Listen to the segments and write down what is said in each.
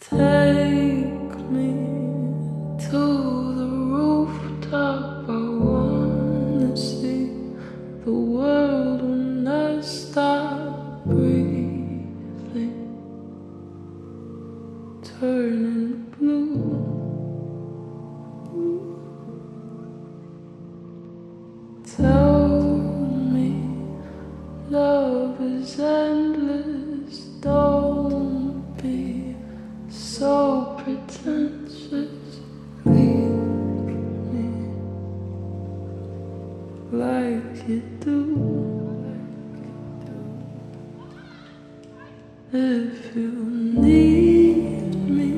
Take me to the rooftop. I wanna see the world when I stop breathing, turning blue. Tell me love is endless. Be so pretentious. Leave me like you do. If you need me,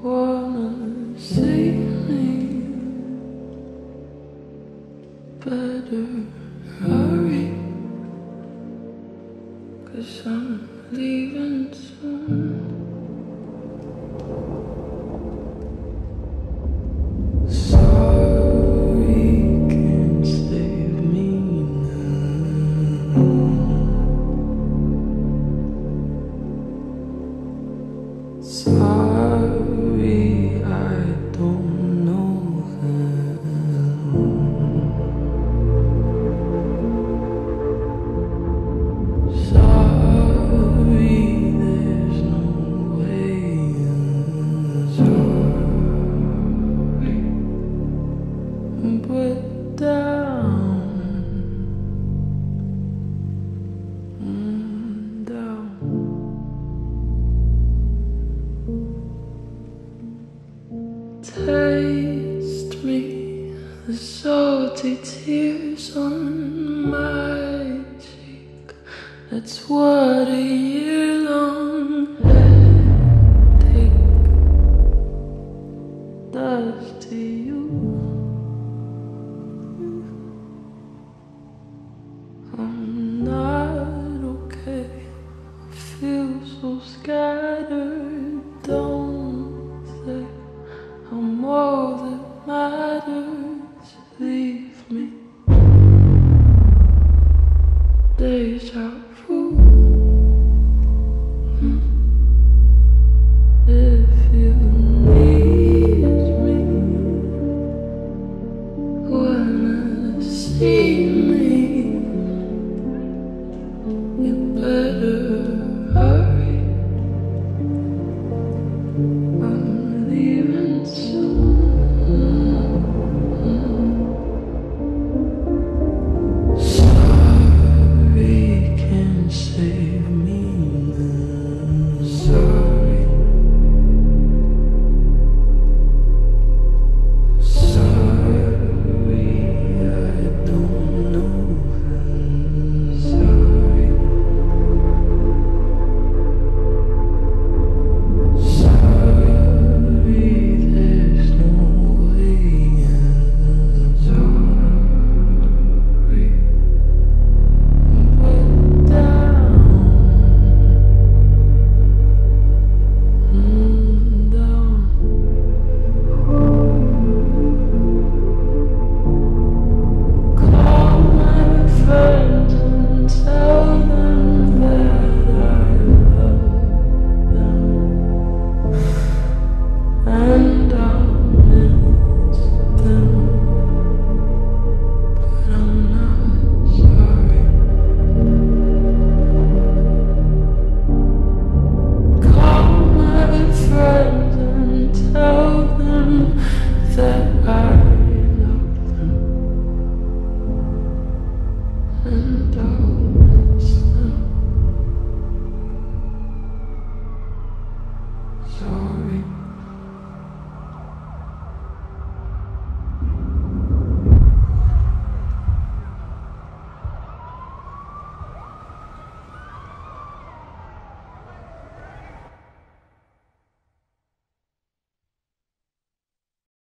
wanna see me. Better hurry, cause I'm leaving soon. Taste me the salty tears on my cheek. That's what a year long headache does to you. I'm 对象。